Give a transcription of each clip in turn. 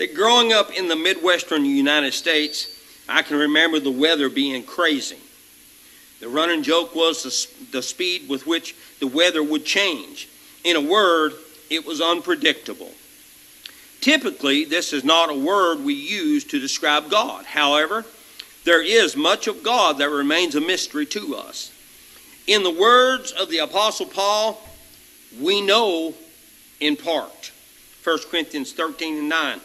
that growing up in the Midwestern United States, I can remember the weather being crazy. The running joke was the, the speed with which the weather would change. In a word, it was unpredictable. Typically, this is not a word we use to describe God. However, there is much of God that remains a mystery to us. In the words of the Apostle Paul, we know in part. 1 Corinthians 13 and 9.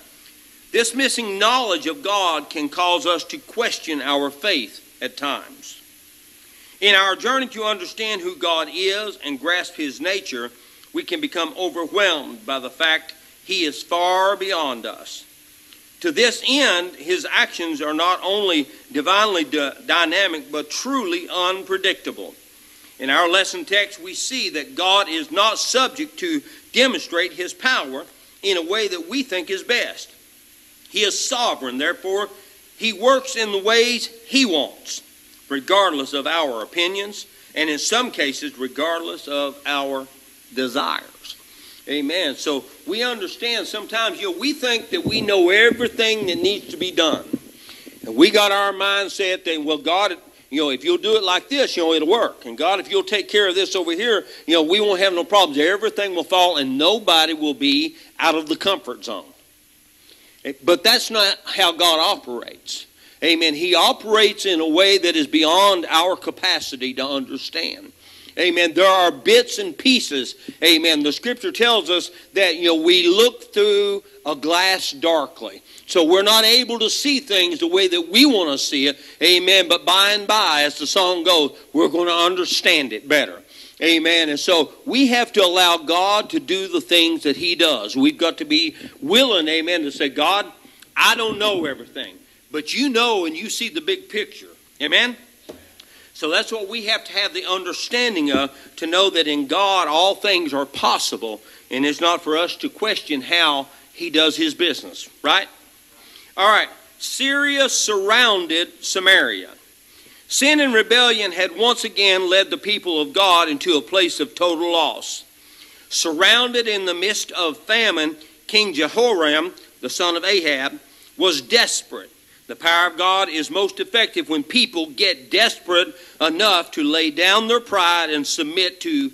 This missing knowledge of God can cause us to question our faith at times. In our journey to understand who God is and grasp His nature, we can become overwhelmed by the fact He is far beyond us. To this end, His actions are not only divinely dynamic, but truly unpredictable. In our lesson text, we see that God is not subject to demonstrate His power in a way that we think is best. He is sovereign, therefore, He works in the ways He wants, regardless of our opinions, and in some cases, regardless of our desires. Amen. So we understand sometimes, you know, we think that we know everything that needs to be done. And we got our mindset that, well, God, you know, if you'll do it like this, you know, it'll work. And God, if you'll take care of this over here, you know, we won't have no problems. Everything will fall and nobody will be out of the comfort zone. But that's not how God operates. Amen. He operates in a way that is beyond our capacity to understand. Amen. There are bits and pieces. Amen. The scripture tells us that you know we look through a glass darkly. So we're not able to see things the way that we want to see it. Amen. But by and by, as the song goes, we're going to understand it better. Amen. And so we have to allow God to do the things that He does. We've got to be willing, amen, to say, God, I don't know everything, but you know and you see the big picture. Amen? So that's what we have to have the understanding of to know that in God all things are possible, and it's not for us to question how He does His business, right? All right. Syria surrounded Samaria. Sin and rebellion had once again led the people of God into a place of total loss. Surrounded in the midst of famine, King Jehoram, the son of Ahab, was desperate. The power of God is most effective when people get desperate enough to lay down their pride and submit to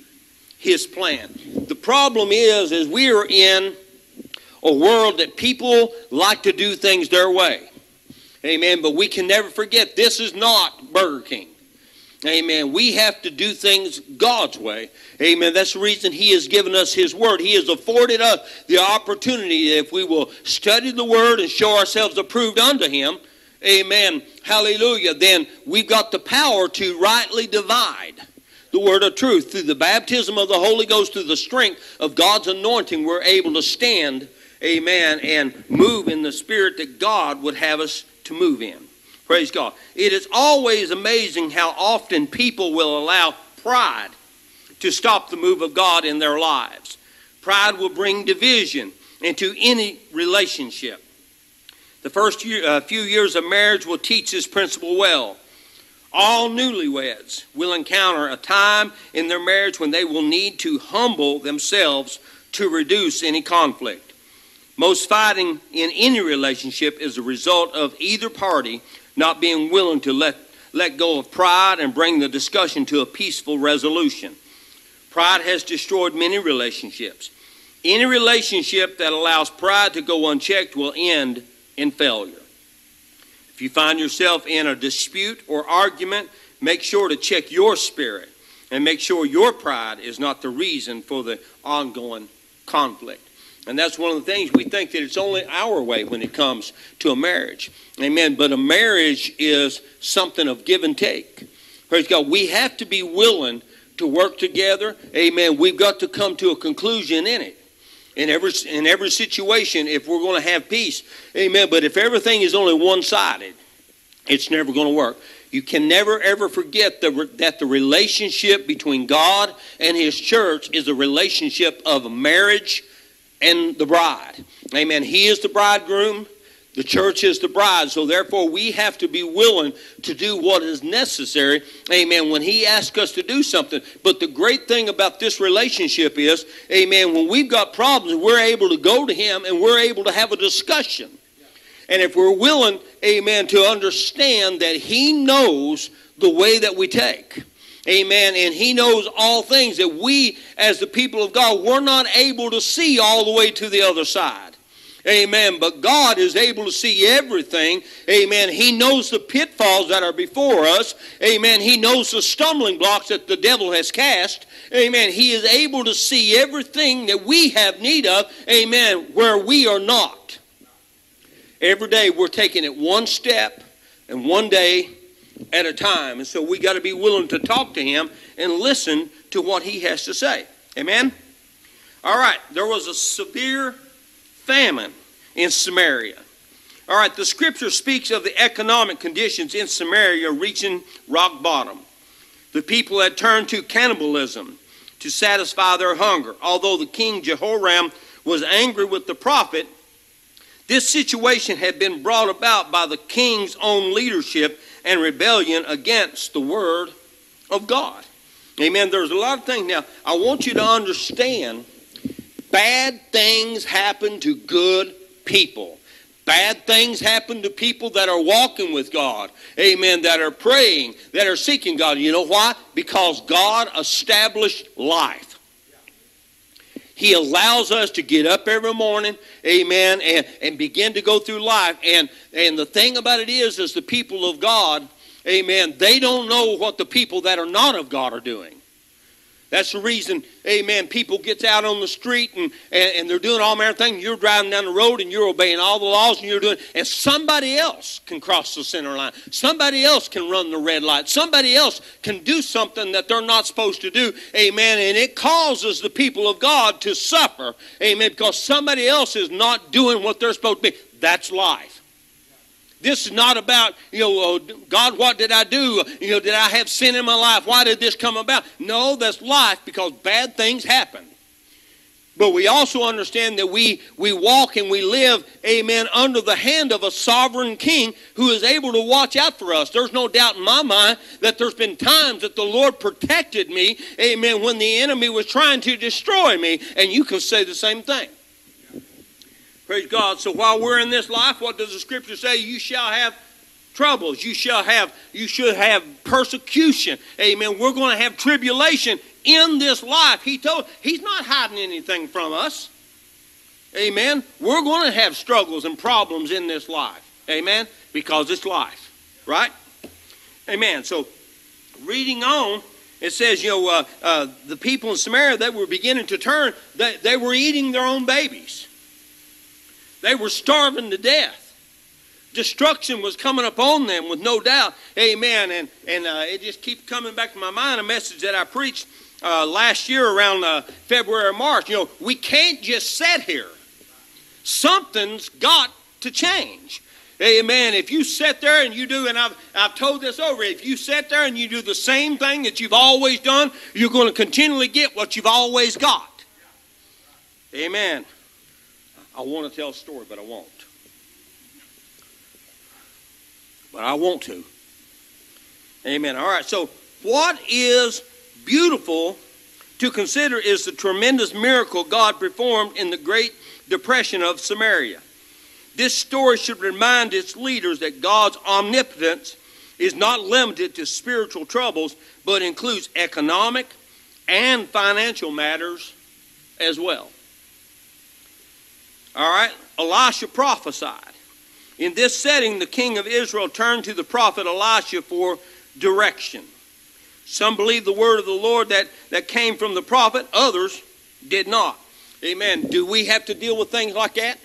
his plan. The problem is is we are in a world that people like to do things their way. Amen. But we can never forget this is not Burger King. Amen. We have to do things God's way. Amen. That's the reason He has given us His Word. He has afforded us the opportunity if we will study the Word and show ourselves approved unto Him. Amen. Hallelujah. Then we've got the power to rightly divide the word of truth. Through the baptism of the Holy Ghost, through the strength of God's anointing, we're able to stand, amen, and move in the spirit that God would have us to move in. Praise God. It is always amazing how often people will allow pride to stop the move of God in their lives. Pride will bring division into any relationship. The first year, uh, few years of marriage will teach this principle well. All newlyweds will encounter a time in their marriage when they will need to humble themselves to reduce any conflict. Most fighting in any relationship is a result of either party not being willing to let, let go of pride and bring the discussion to a peaceful resolution. Pride has destroyed many relationships. Any relationship that allows pride to go unchecked will end in failure. If you find yourself in a dispute or argument, make sure to check your spirit and make sure your pride is not the reason for the ongoing conflict. And that's one of the things we think that it's only our way when it comes to a marriage. Amen. But a marriage is something of give and take. Praise God. We have to be willing to work together. Amen. We've got to come to a conclusion in it. In every, in every situation, if we're going to have peace. Amen. But if everything is only one sided, it's never going to work. You can never ever forget the, that the relationship between God and His church is a relationship of marriage and the bride. Amen. He is the bridegroom. The church is the bride, so therefore we have to be willing to do what is necessary, amen, when He asks us to do something. But the great thing about this relationship is, amen, when we've got problems, we're able to go to Him and we're able to have a discussion. And if we're willing, amen, to understand that He knows the way that we take. Amen. And he knows all things that we, as the people of God, we're not able to see all the way to the other side. Amen. But God is able to see everything. Amen. He knows the pitfalls that are before us. Amen. He knows the stumbling blocks that the devil has cast. Amen. He is able to see everything that we have need of. Amen. Where we are not. Every day we're taking it one step and one day at a time. And so we got to be willing to talk to him and listen to what he has to say. Amen? All right. There was a severe famine in Samaria. All right, the scripture speaks of the economic conditions in Samaria reaching rock bottom. The people had turned to cannibalism to satisfy their hunger. Although the king Jehoram was angry with the prophet, this situation had been brought about by the king's own leadership and rebellion against the word of God. Amen. There's a lot of things. Now, I want you to understand Bad things happen to good people. Bad things happen to people that are walking with God. Amen. That are praying, that are seeking God. You know why? Because God established life. He allows us to get up every morning, amen, and, and begin to go through life. And, and the thing about it is, is the people of God, amen, they don't know what the people that are not of God are doing. That's the reason, amen, people gets out on the street and, and, and, they're doing all manner of things. You're driving down the road and you're obeying all the laws and you're doing, and somebody else can cross the center line. Somebody else can run the red light. Somebody else can do something that they're not supposed to do, amen. And it causes the people of God to suffer, amen, because somebody else is not doing what they're supposed to be. That's life. This is not about, you know, oh, God, what did I do? You know, did I have sin in my life? Why did this come about? No, that's life because bad things happen. But we also understand that we, we walk and we live, amen, under the hand of a sovereign king who is able to watch out for us. There's no doubt in my mind that there's been times that the Lord protected me, amen, when the enemy was trying to destroy me. And you can say the same thing. Praise God. So while we're in this life, what does the scripture say? You shall have troubles. You shall have, you should have persecution. Amen. We're going to have tribulation in this life. He told, he's not hiding anything from us. Amen. We're going to have struggles and problems in this life. Amen. Because it's life. Right? Amen. So reading on, it says, you know, uh, uh, the people in Samaria that were beginning to turn, they, they were eating their own babies. They were starving to death. Destruction was coming upon them with no doubt. Amen. And, and uh, it just keeps coming back to my mind a message that I preached uh, last year around uh, February or March. You know, we can't just sit here. Something's got to change. Amen. If you sit there and you do, and I've, I've told this over, if you sit there and you do the same thing that you've always done, you're going to continually get what you've always got. Amen. I want to tell a story, but I won't. But I want to. Amen. All right, so what is beautiful to consider is the tremendous miracle God performed in the Great Depression of Samaria. This story should remind its leaders that God's omnipotence is not limited to spiritual troubles, but includes economic and financial matters as well. All right, Elisha prophesied. In this setting, the king of Israel turned to the prophet Elisha for direction. Some believe the word of the Lord that, that came from the prophet, others did not. Amen. Do we have to deal with things like that?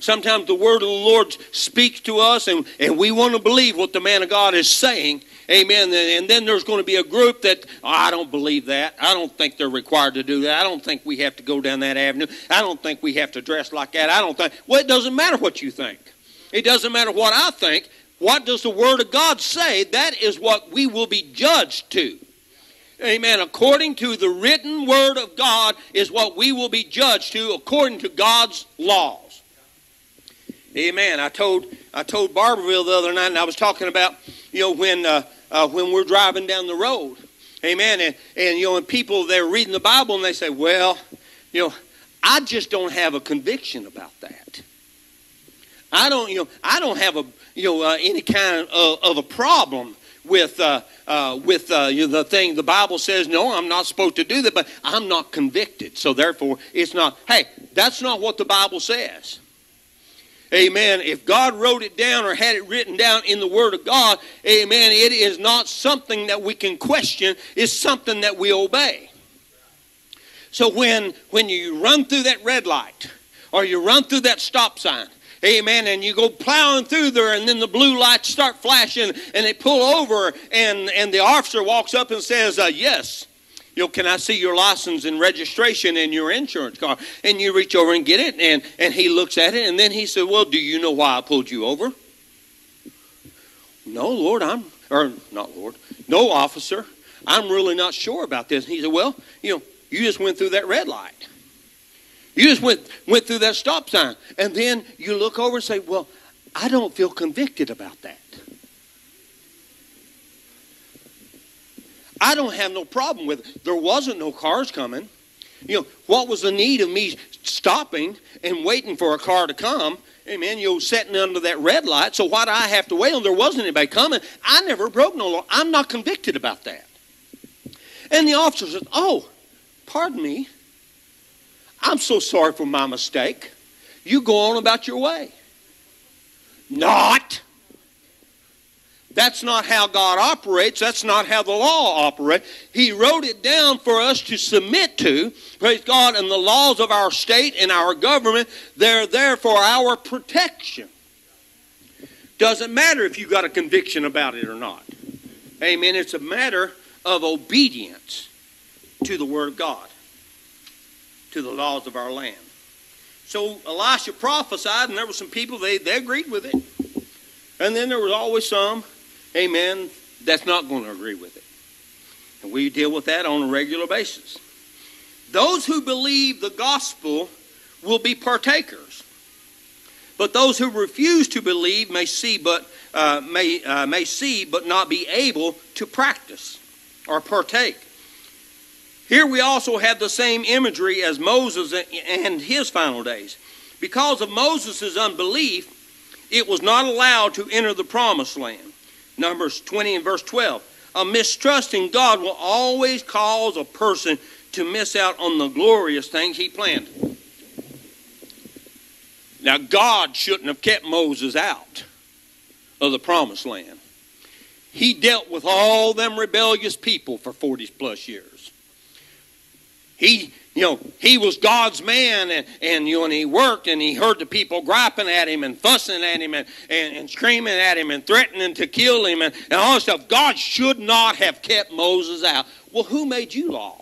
Sometimes the word of the Lord speaks to us and, and we want to believe what the man of God is saying. Amen. And then there's going to be a group that, oh, I don't believe that. I don't think they're required to do that. I don't think we have to go down that avenue. I don't think we have to dress like that. I don't think. Well, it doesn't matter what you think. It doesn't matter what I think. What does the Word of God say? That is what we will be judged to. Amen. According to the written Word of God is what we will be judged to according to God's laws. Amen. I told I told Barbourville the other night, and I was talking about you know when uh, uh, when we're driving down the road, Amen. And and you know, and people they're reading the Bible and they say, well, you know, I just don't have a conviction about that. I don't, you know, I don't have a you know uh, any kind of, of, a problem with uh, uh, with uh, you know, the thing the Bible says. No, I'm not supposed to do that, but I'm not convicted, so therefore it's not. Hey, that's not what the Bible says. Amen. If God wrote it down or had it written down in the Word of God, amen, it is not something that we can question, it's something that we obey. So when, when you run through that red light or you run through that stop sign, amen, and you go plowing through there and then the blue lights start flashing and they pull over and, and the officer walks up and says, uh, Yes, you know, can I see your license and registration and your insurance card? And you reach over and get it, and, and he looks at it, and then he said, Well, do you know why I pulled you over? No, Lord, I'm, or not Lord, no, officer, I'm really not sure about this. And he said, Well, you know, you just went through that red light. You just went, went through that stop sign. And then you look over and say, Well, I don't feel convicted about that. I don't have no problem with it. There wasn't no cars coming. You know, what was the need of me stopping and waiting for a car to come? Amen. You know, sitting under that red light. So why do I have to wait on? There wasn't anybody coming. I never broke no law. I'm not convicted about that. And the officer said, Oh, pardon me. I'm so sorry for my mistake. You go on about your way. Not. That's not how God operates. That's not how the law operates. He wrote it down for us to submit to, praise God, and the laws of our state and our government, they're there for our protection. Doesn't matter if you got a conviction about it or not. Amen. It's a matter of obedience to the Word of God, to the laws of our land. So Elisha prophesied, and there were some people, they, they agreed with it. And then there was always some amen, that's not going to agree with it. And we deal with that on a regular basis. Those who believe the gospel will be partakers. But those who refuse to believe may see but uh, may, uh, may see but not be able to practice or partake. Here we also have the same imagery as Moses and his final days. Because of Moses' unbelief, it was not allowed to enter the promised land. Numbers 20 and verse 12. A mistrust in God will always cause a person to miss out on the glorious things he planned. Now, God shouldn't have kept Moses out of the promised land. He dealt with all them rebellious people for 40 plus years. He you know, he was God's man, and, and, you know, and he worked, and he heard the people griping at him and fussing at him and, and, and screaming at him and threatening to kill him and, and all this stuff. God should not have kept Moses out. Well, who made you law?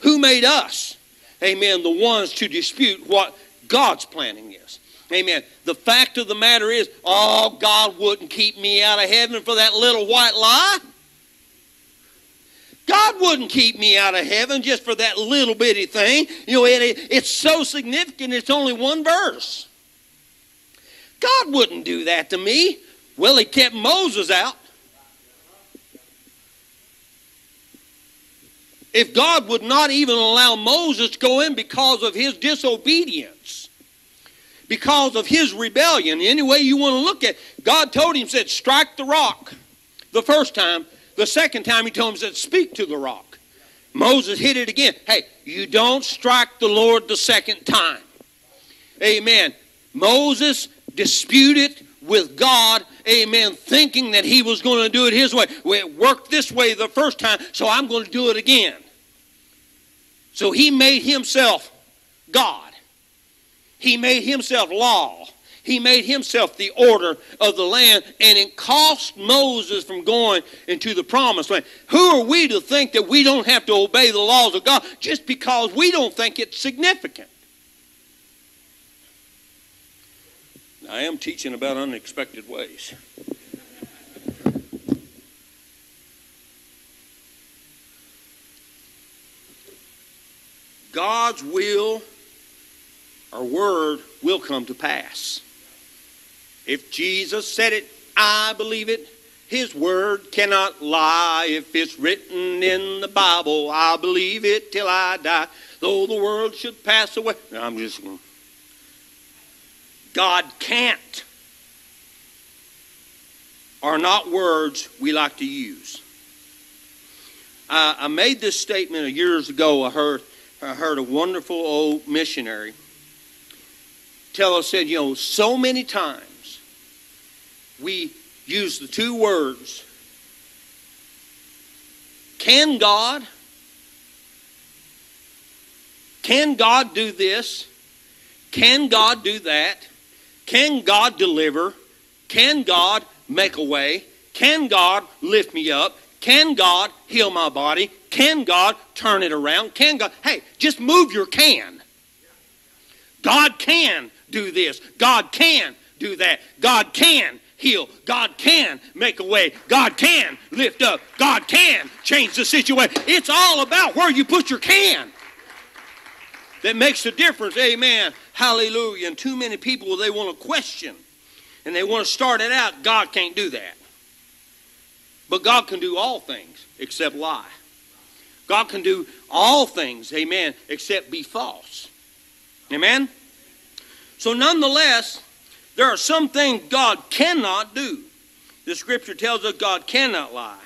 Who made us? Amen. The ones to dispute what God's planning is. Amen. The fact of the matter is, oh, God wouldn't keep me out of heaven for that little white lie. God wouldn't keep me out of heaven just for that little bitty thing. You know, it, it's so significant, it's only one verse. God wouldn't do that to me. Well, He kept Moses out. If God would not even allow Moses to go in because of his disobedience, because of his rebellion, any way you want to look at it, God told him, said, strike the rock the first time. The second time he told him, said, Speak to the rock. Moses hit it again. Hey, you don't strike the Lord the second time. Amen. Moses disputed with God, amen, thinking that he was going to do it his way. Well, it worked this way the first time, so I'm going to do it again. So he made himself God. He made himself law. He made himself the order of the land, and it cost Moses from going into the promised land. Who are we to think that we don't have to obey the laws of God just because we don't think it's significant? I am teaching about unexpected ways. God's will or word will come to pass. If Jesus said it, I believe it. His word cannot lie. If it's written in the Bible, I'll believe it till I die. Though the world should pass away. I'm just. God can't are not words we like to use. I, I made this statement a years ago. I heard, I heard a wonderful old missionary tell us, said, you know, so many times we use the two words, can God? Can God do this? Can God do that? Can God deliver? Can God make a way? Can God lift me up? Can God heal my body? Can God turn it around? Can God, hey, just move your can. God can do this. God can do that. God can heal. God can make a way. God can lift up. God can change the situation. It's all about where you put your can that makes the difference. Amen. Hallelujah. And too many people, they want to question and they want to start it out, God can't do that. But God can do all things except lie. God can do all things, amen, except be false. Amen? So, nonetheless, there are some things God cannot do. The scripture tells us God cannot lie.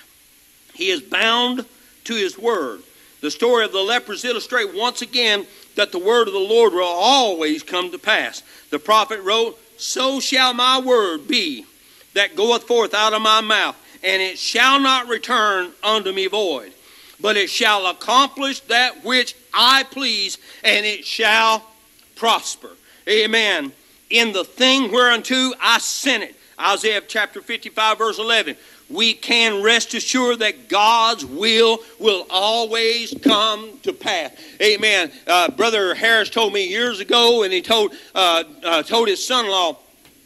He is bound to his word. The story of the lepers illustrate once again that the word of the Lord will always come to pass. The prophet wrote, so shall my word be that goeth forth out of my mouth, and it shall not return unto me void, but it shall accomplish that which I please, and it shall prosper. Amen. In the thing whereunto I sent it. Isaiah chapter 55, verse 11. We can rest assured that God's will will always come to pass. Amen. Uh, Brother Harris told me years ago, and he told uh, uh, told his son-in-law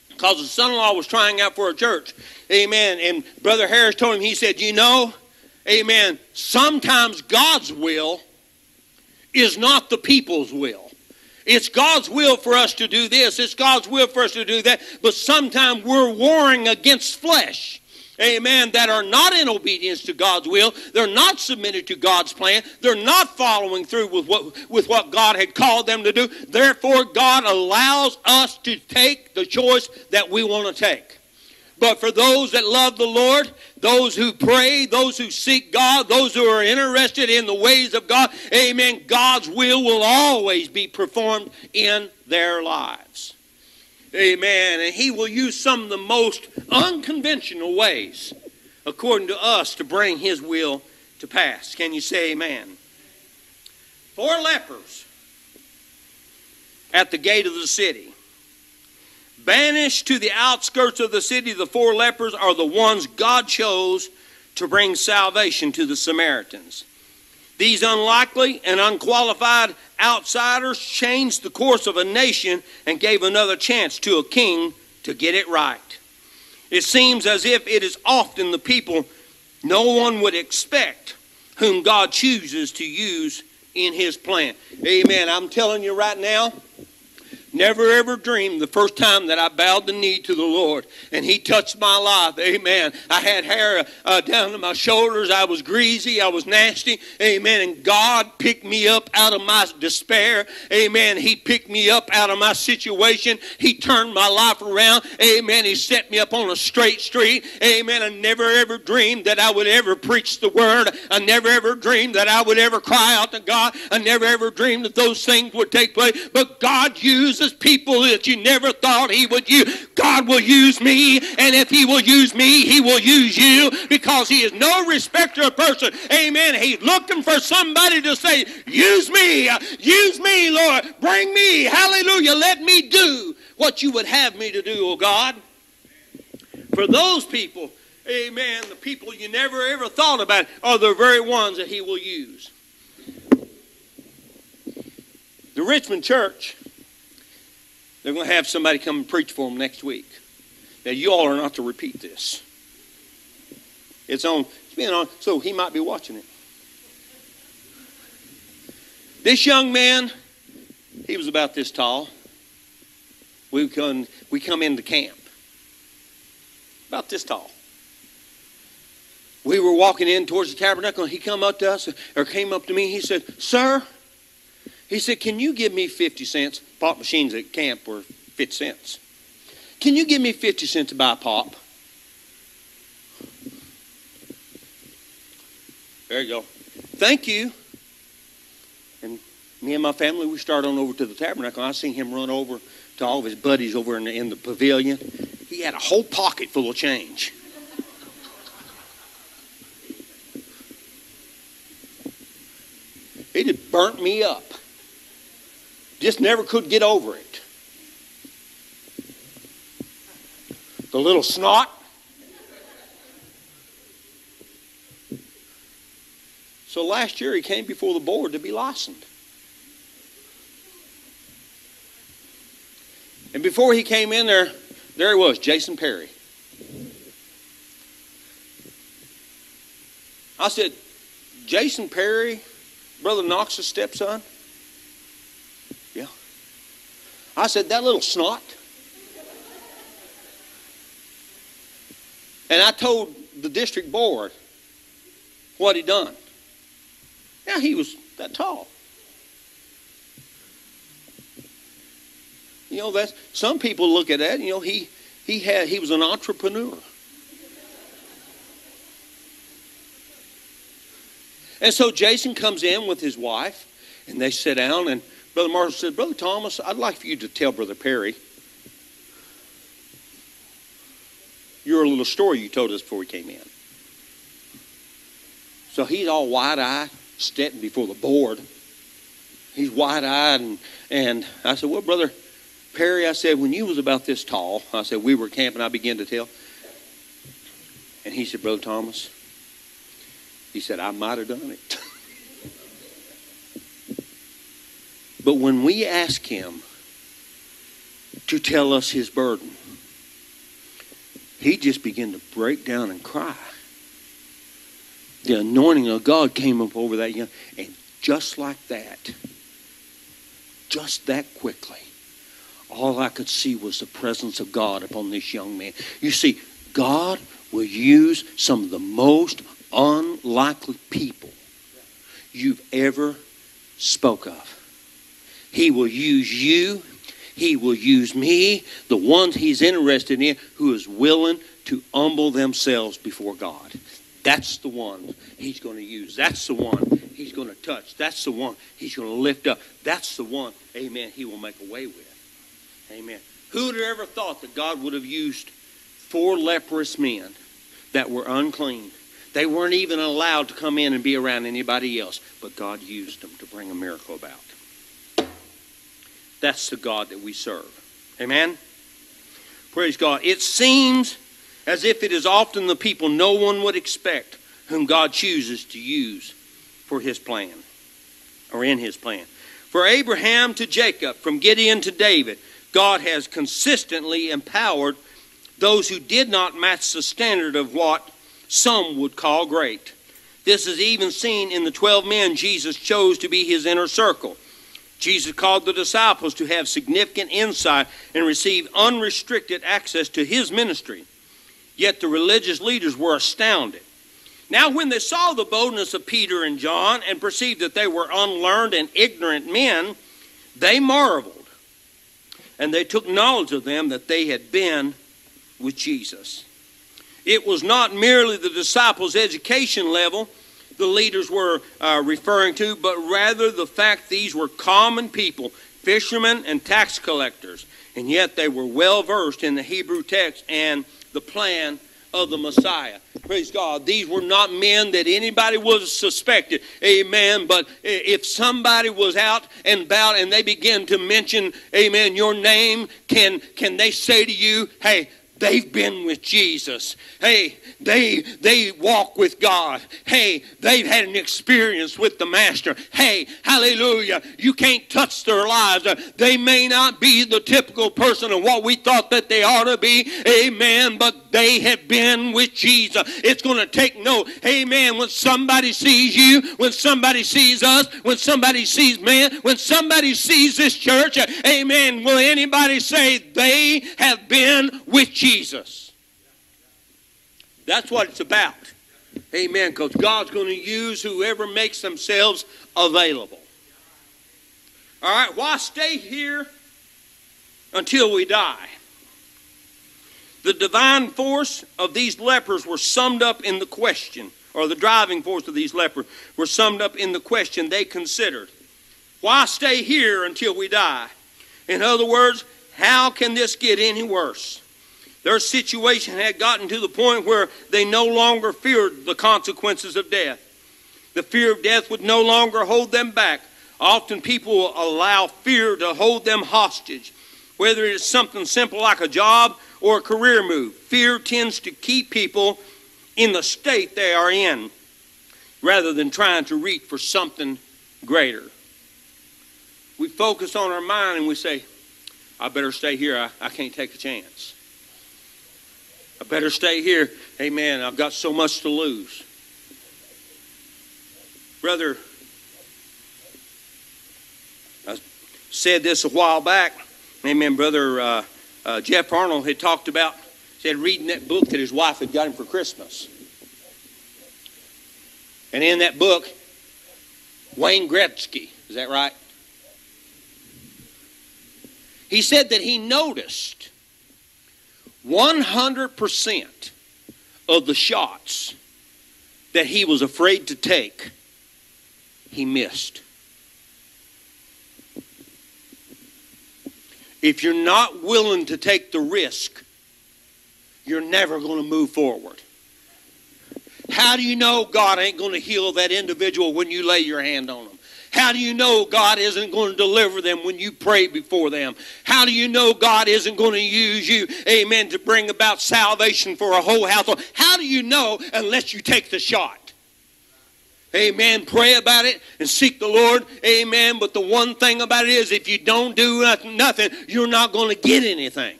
because his son-in-law was trying out for a church. Amen. And Brother Harris told him, he said, you know, amen, sometimes God's will is not the people's will. It's God's will for us to do this. It's God's will for us to do that. But sometimes we're warring against flesh amen, that are not in obedience to God's will. They're not submitted to God's plan. They're not following through with what, with what God had called them to do. Therefore, God allows us to take the choice that we want to take. But for those that love the Lord, those who pray, those who seek God, those who are interested in the ways of God, amen, God's will will always be performed in their lives. Amen. And he will use some of the most unconventional ways, according to us, to bring his will to pass. Can you say amen? Four lepers at the gate of the city. Banished to the outskirts of the city, the four lepers are the ones God chose to bring salvation to the Samaritans. These unlikely and unqualified outsiders changed the course of a nation and gave another chance to a king to get it right. It seems as if it is often the people no one would expect whom God chooses to use in his plan. Amen. I'm telling you right now, Never ever dreamed the first time that I bowed the knee to the Lord and He touched my life. Amen. I had hair uh, down to my shoulders. I was greasy. I was nasty. Amen. And God picked me up out of my despair. Amen. He picked me up out of my situation. He turned my life around. Amen. He set me up on a straight street. Amen. I never ever dreamed that I would ever preach the word. I never ever dreamed that I would ever cry out to God. I never ever dreamed that those things would take place. But God used uses people that you never thought he would use. God will use me, and if he will use me, he will use you because he is no respecter of person. Amen. He's looking for somebody to say, use me, use me, Lord. Bring me. Hallelujah. Let me do what you would have me to do, oh God. For those people, amen, the people you never ever thought about are the very ones that he will use. The Richmond church they're going to have somebody come and preach for them next week. Now, you all are not to repeat this. It's on, it's being on, so he might be watching it. This young man, he was about this tall. we come, we come into camp. About this tall. We were walking in towards the tabernacle, and he come up to us, or came up to me. He said, "Sir," he said, "Can you give me fifty cents? Pop machines at camp were fifty cents. Can you give me fifty cents to buy a pop?" There you go. Thank you. And me and my family, we start on over to the tabernacle. I seen him run over to all of his buddies over in the, in the pavilion. He had a whole pocket full of change. It had burnt me up. Just never could get over it. The little snot. So last year he came before the board to be licensed. And before he came in there, there he was, Jason Perry. I said, Jason Perry, Brother Knox's stepson? I said, that little snot. And I told the district board what he done. Yeah, he was that tall. You know, that's some people look at that. You know, he he had he was an entrepreneur. And so Jason comes in with his wife, and they sit down. And Brother Marshall said, Brother Thomas, I'd like for you to tell Brother Perry your little story you told us before we came in. So he's all wide eyed, standing before the board. He's wide eyed, and, and I said, Well, Brother Perry, I said, when you was about this tall, I said, we were camping, I began to tell. And he said, Brother Thomas, he said, I might have done it. but when we ask him to tell us his burden, he just began to break down and cry. The anointing of God came up over that young, man, and just like that, just that quickly, all I could see was the presence of God upon this young man. You see, God will use some of the most unlikely people you've ever spoke of. He will use you. He will use me, the ones he's interested in, who is willing to humble themselves before God. That's the one he's going to use. That's the one he's going to touch. That's the one he's going to lift up. That's the one, amen, he will make a way with. Amen. Who would have ever thought that God would have used four leprous men that were unclean? They weren't even allowed to come in and be around anybody else, but God used them to bring a miracle about. That's the God that we serve. Amen? Praise God. It seems as if it is often the people no one would expect whom God chooses to use for his plan or in his plan. For Abraham to Jacob, from Gideon to David, God has consistently empowered those who did not match the standard of what some would call great. This is even seen in the 12 men Jesus chose to be his inner circle. Jesus called the disciples to have significant insight and receive unrestricted access to his ministry. Yet the religious leaders were astounded. Now, when they saw the boldness of Peter and John and perceived that they were unlearned and ignorant men, they marveled and they took knowledge of them that they had been with Jesus. It was not merely the disciples' education level the leaders were uh, referring to, but rather the fact these were common people, fishermen and tax collectors, and yet they were well versed in the Hebrew text and the plan of the Messiah. Praise God. These were not men that anybody was suspected. Amen. But if somebody was out and about and they begin to mention, amen, your name, can, can they say to you, hey, they've been with Jesus. Hey, they they walk with God. Hey, they've had an experience with the Master. Hey, hallelujah. You can't touch their lives. They may not be the typical person of what we thought that they ought to be. Amen. But they have been with Jesus. It's going to take note. Amen. When somebody sees you, when somebody sees us, when somebody sees man, when somebody sees this church, amen. Will anybody say they have been with Jesus? Jesus. That's what it's about. Amen. Because God's going to use whoever makes themselves available. All right, why stay here until we die? The divine force of these lepers were summed up in the question, or the driving force of these lepers were summed up in the question they considered. Why stay here until we die? In other words, how can this get any worse? Their situation had gotten to the point where they no longer feared the consequences of death. The fear of death would no longer hold them back. Often people allow fear to hold them hostage, whether it's something simple like a job or a career move. Fear tends to keep people in the state they are in rather than trying to reach for something greater. We focus on our mind and we say, I better stay here. I, I can't take a chance. I better stay here. Amen. I've got so much to lose. Brother, I said this a while back. Amen. Brother uh, uh, Jeff Arnold had talked about, said reading that book that his wife had got him for Christmas. And in that book, Wayne Gretzky, is that right? He said that he noticed 100% of the shots that he was afraid to take, he missed. If you're not willing to take the risk, you're never going to move forward. How do you know God ain't going to heal that individual when you lay your hand on them? How do you know God isn't going to deliver them when you pray before them? How do you know God isn't going to use you, amen, to bring about salvation for a whole household? How do you know unless you take the shot? Amen. Pray about it and seek the Lord. Amen. But the one thing about it is if you don't do nothing, you're not going to get anything.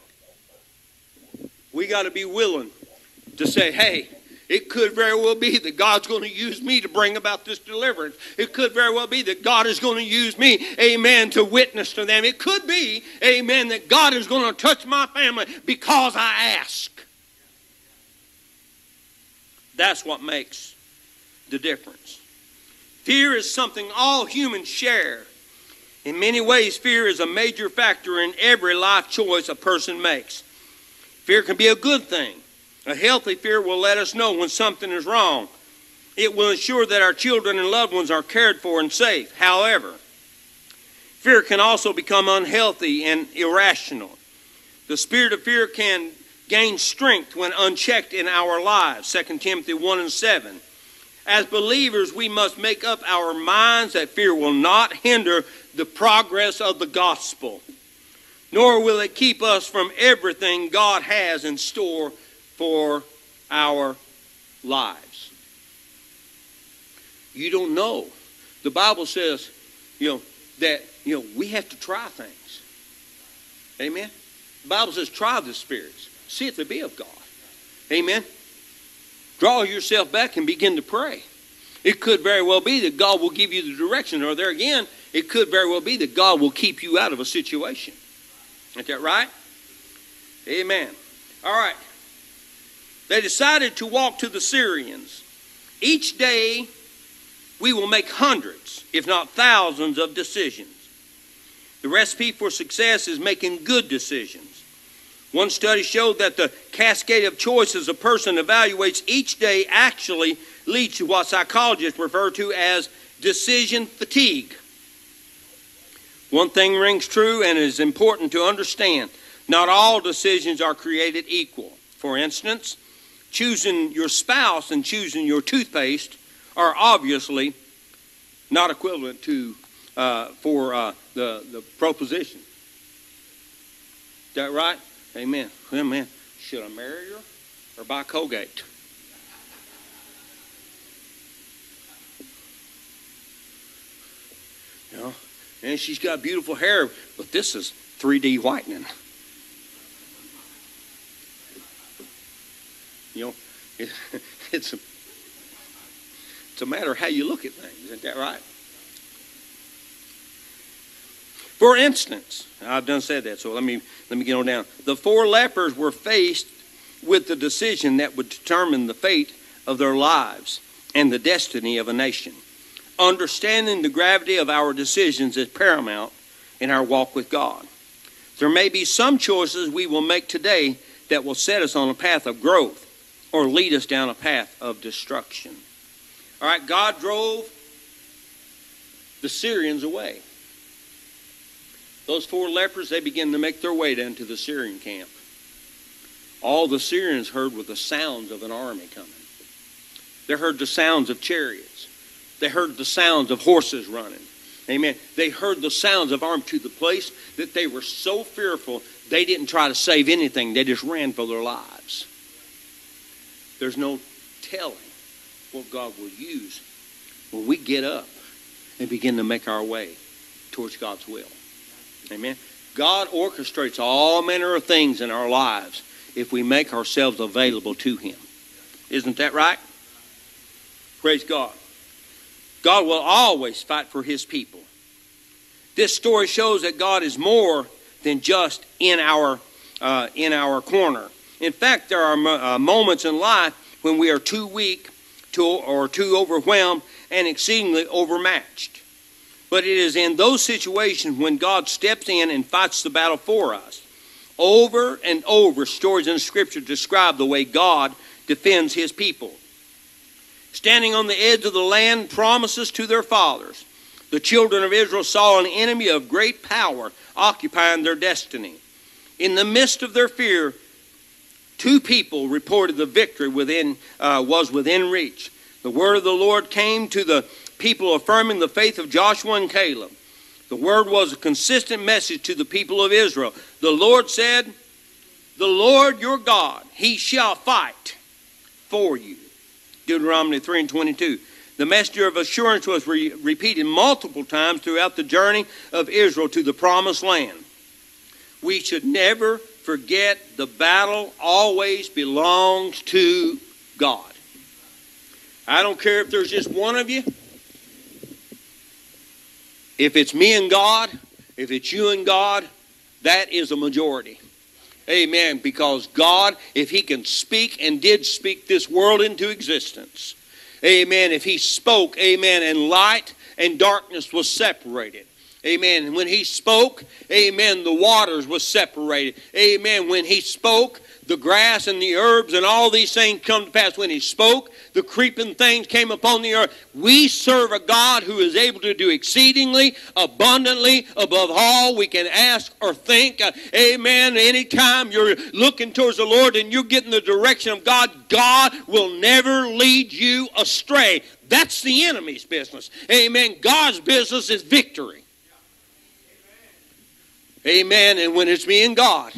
We got to be willing to say, hey, it could very well be that God's going to use me to bring about this deliverance. It could very well be that God is going to use me, amen, to witness to them. It could be, amen, that God is going to touch my family because I ask. That's what makes the difference. Fear is something all humans share. In many ways, fear is a major factor in every life choice a person makes. Fear can be a good thing. A healthy fear will let us know when something is wrong. It will ensure that our children and loved ones are cared for and safe. However, fear can also become unhealthy and irrational. The spirit of fear can gain strength when unchecked in our lives. 2 Timothy 1 and 7. As believers, we must make up our minds that fear will not hinder the progress of the gospel, nor will it keep us from everything God has in store for our lives. You don't know. The Bible says, you know, that, you know, we have to try things. Amen? The Bible says, try the spirits. See if they be of God. Amen? Draw yourself back and begin to pray. It could very well be that God will give you the direction, or there again, it could very well be that God will keep you out of a situation. Is that right? Amen. All right. They decided to walk to the Syrians. Each day, we will make hundreds, if not thousands, of decisions. The recipe for success is making good decisions. One study showed that the cascade of choices a person evaluates each day actually leads to what psychologists refer to as decision fatigue. One thing rings true and is important to understand not all decisions are created equal. For instance, choosing your spouse and choosing your toothpaste are obviously not equivalent to uh, for uh, the the proposition. Is that right? Amen. Amen. Should I marry her or buy Colgate? You know, and she's got beautiful hair, but this is 3D whitening. You know, it, it's a, it's a matter of how you look at things, isn't that right? For instance, I've done said that, so let me let me get on down. The four lepers were faced with the decision that would determine the fate of their lives and the destiny of a nation. Understanding the gravity of our decisions is paramount in our walk with God. There may be some choices we will make today that will set us on a path of growth or lead us down a path of destruction. All right, God drove the Syrians away. Those four lepers, they began to make their way down to the Syrian camp. All the Syrians heard were the sounds of an army coming. They heard the sounds of chariots. They heard the sounds of horses running. Amen. They heard the sounds of arms to the place that they were so fearful they didn't try to save anything. They just ran for their lives. There's no telling what God will use when we get up and begin to make our way towards God's will. Amen. God orchestrates all manner of things in our lives if we make ourselves available to Him. Isn't that right? Praise God. God will always fight for His people. This story shows that God is more than just in our, uh, in our corner. In fact, there are uh, moments in life when we are too weak to, or too overwhelmed and exceedingly overmatched. But it is in those situations when God steps in and fights the battle for us. Over and over, stories in Scripture describe the way God defends his people. Standing on the edge of the land, promises to their fathers. The children of Israel saw an enemy of great power occupying their destiny. In the midst of their fear, two people reported the victory within, uh, was within reach. The word of the Lord came to the people affirming the faith of Joshua and Caleb. The word was a consistent message to the people of Israel. The Lord said, The Lord your God, he shall fight for you. Deuteronomy 3 and 22. The messenger of assurance was re- repeated multiple times throughout the journey of Israel to the promised land. We should never forget the battle always belongs to God. I don't care if there's just one of you. If it's me and God, if it's you and God, that is a majority. Amen. Because God, if He can speak and did speak this world into existence, amen, if He spoke, amen, and light and darkness was separated. Amen. When he spoke, amen, the waters was separated. Amen. When he spoke, the grass and the herbs and all these things come to pass. When he spoke, the creeping things came upon the earth. We serve a God who is able to do exceedingly, abundantly, above all we can ask or think. Amen. Anytime you're looking towards the Lord and you're getting the direction of God, God will never lead you astray. That's the enemy's business. Amen. God's business is victory. Amen. And when it's me and God,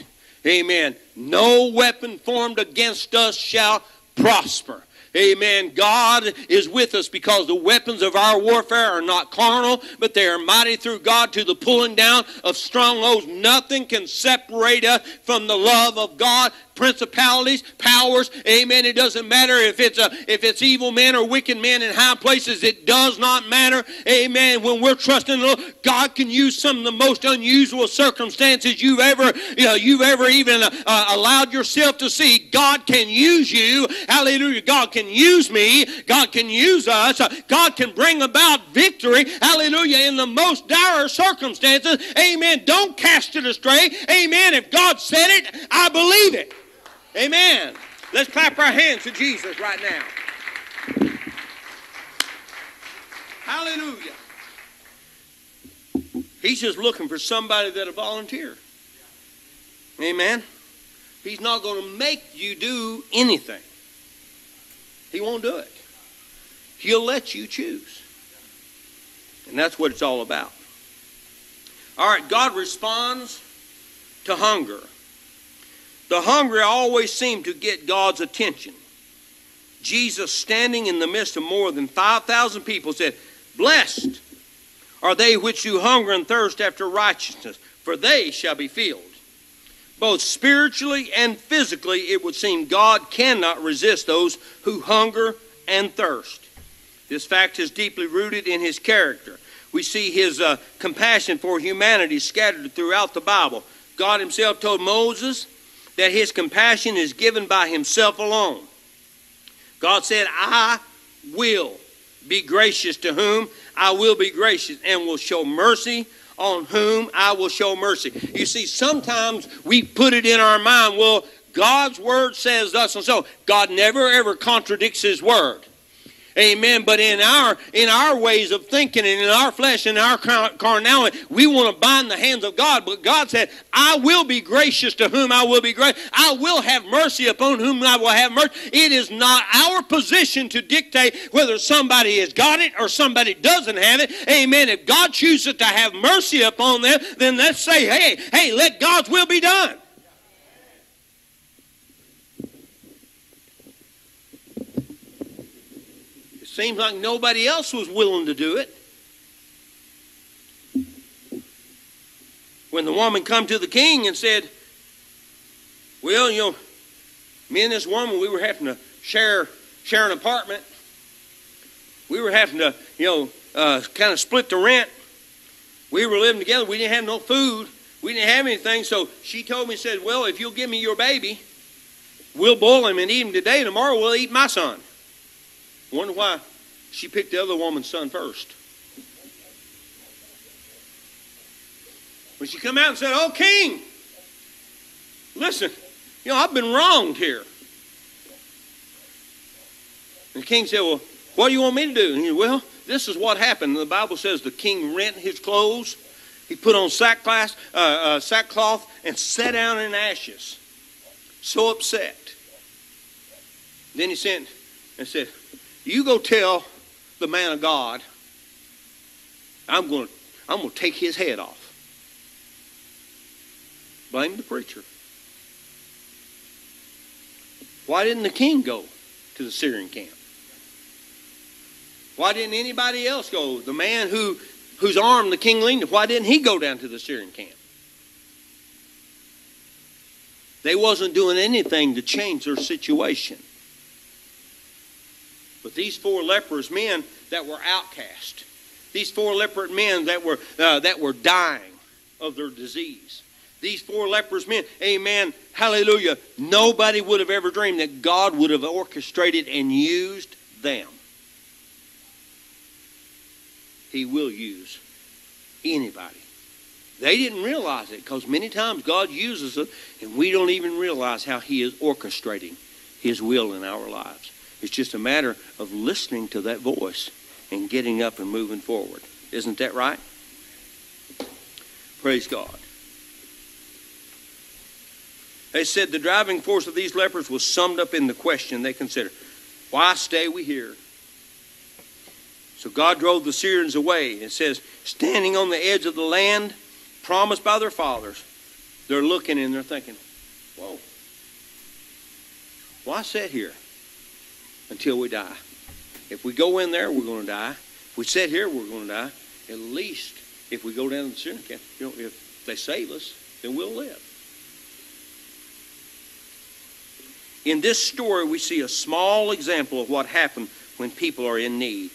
amen, no weapon formed against us shall prosper. Amen. God is with us because the weapons of our warfare are not carnal, but they are mighty through God to the pulling down of strongholds. Nothing can separate us from the love of God principalities, powers. Amen. It doesn't matter if it's a if it's evil men or wicked men in high places. It does not matter. Amen. When we're trusting the Lord, God can use some of the most unusual circumstances you've ever you know, you've ever even uh, allowed yourself to see. God can use you. Hallelujah. God can use me. God can use us. God can bring about victory. Hallelujah. In the most dire circumstances. Amen. Don't cast it astray. Amen. If God said it, I believe it. Amen. Let's clap our hands to Jesus right now. Hallelujah. He's just looking for somebody that'll volunteer. Amen. He's not going to make you do anything. He won't do it. He'll let you choose. And that's what it's all about. All right, God responds to hunger The hungry always seem to get God's attention. Jesus, standing in the midst of more than 5,000 people, said, Blessed are they which do hunger and thirst after righteousness, for they shall be filled. Both spiritually and physically, it would seem God cannot resist those who hunger and thirst. This fact is deeply rooted in his character. We see his uh, compassion for humanity scattered throughout the Bible. God himself told Moses that his compassion is given by himself alone. God said, I will be gracious to whom I will be gracious and will show mercy on whom I will show mercy. You see, sometimes we put it in our mind, well, God's word says thus and so. God never ever contradicts his word. Amen. But in our in our ways of thinking and in our flesh and our carnality, we want to bind the hands of God. But God said, "I will be gracious to whom I will be gracious. I will have mercy upon whom I will have mercy." It is not our position to dictate whether somebody has got it or somebody doesn't have it. Amen. If God chooses to have mercy upon them, then let's say, "Hey, hey, let God's will be done." Seems like nobody else was willing to do it. When the woman come to the king and said, well, you know, me and this woman, we were having to share share an apartment. We were having to, you know, uh, kind of split the rent. We were living together. We didn't have no food. We didn't have anything. So she told me, said, well, if you'll give me your baby, we'll boil him and eat him today. Tomorrow we'll eat my son. Wonder why she picked the other woman's son first. When she come out and said, Oh, king, listen, you know, I've been wronged here. And the king said, Well, what do you want me to do? And he said, Well, this is what happened. The Bible says the king rent his clothes. He put on sackcloth, uh, uh, sackcloth and sat down in ashes. So upset. Then he sent and said, You go tell the man of God, I'm going to, I'm going to take his head off. Blame the preacher. Why didn't the king go to the Syrian camp? Why didn't anybody else go? The man who whose arm the king leaned, why didn't he go down to the Syrian camp? They wasn't doing anything to change their situation. But these four lepers, men that were outcast, these four leper men that were, uh, that were dying of their disease, these four leprous men, amen, hallelujah, nobody would have ever dreamed that God would have orchestrated and used them. He will use anybody. They didn't realize it because many times God uses it and we don't even realize how He is orchestrating His will in our lives. It's just a matter of listening to that voice and getting up and moving forward. Isn't that right? Praise God. They said the driving force of these lepers was summed up in the question they considered Why stay we here? So God drove the Syrians away. It says, standing on the edge of the land promised by their fathers, they're looking and they're thinking, Whoa, why sit here? Until we die. If we go in there, we're going to die. If we sit here, we're going to die. At least if we go down to the Syrian camp, you know, if they save us, then we'll live. In this story, we see a small example of what happened when people are in need.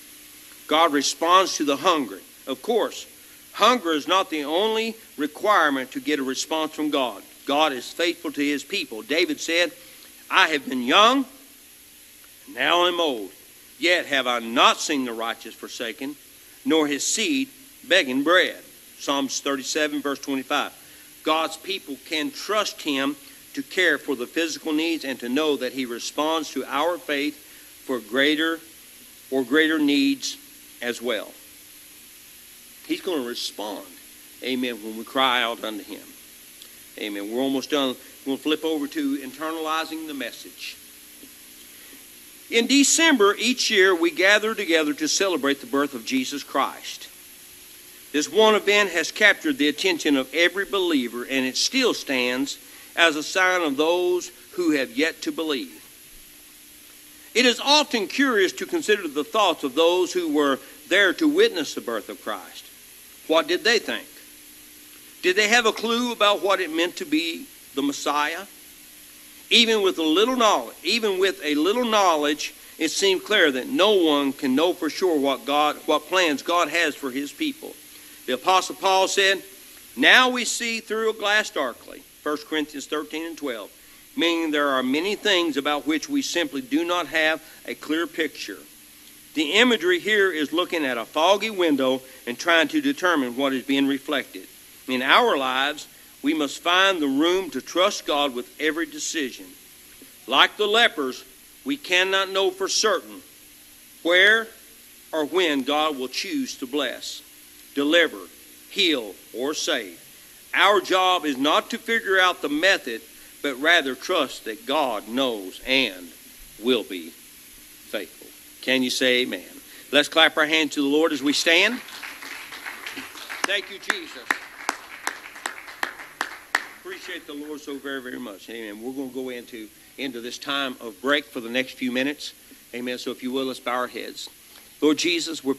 God responds to the hungry. Of course, hunger is not the only requirement to get a response from God. God is faithful to his people. David said, I have been young now I'm old. Yet have I not seen the righteous forsaken, nor his seed begging bread. Psalms 37, verse 25. God's people can trust him to care for the physical needs and to know that he responds to our faith for greater or greater needs as well. He's going to respond, amen, when we cry out unto him. Amen. We're almost done. To flip over to internalizing the message. In December each year, we gather together to celebrate the birth of Jesus Christ. This one event has captured the attention of every believer, and it still stands as a sign of those who have yet to believe. It is often curious to consider the thoughts of those who were there to witness the birth of Christ. What did they think? Did they have a clue about what it meant to be the Messiah? Even with a little knowledge, even with a little knowledge, it seemed clear that no one can know for sure what God, what plans God has for his people. The apostle Paul said, "Now we see through a glass darkly." 1 Corinthians 13 and 12. Meaning there are many things about which we simply do not have a clear picture. The imagery here is looking at a foggy window and trying to determine what is being reflected. In our lives, we must find the room to trust God with every decision. Like the lepers, we cannot know for certain where or when God will choose to bless, deliver, heal, or save. Our job is not to figure out the method, but rather trust that God knows and will be faithful. Can you say amen? Let's clap our hands to the Lord as we stand. Thank you, Jesus. Appreciate the Lord so very, very much. Amen. We're going to go into, into this time of break for the next few minutes. Amen. So if you will, let's bow our heads. Lord Jesus, we're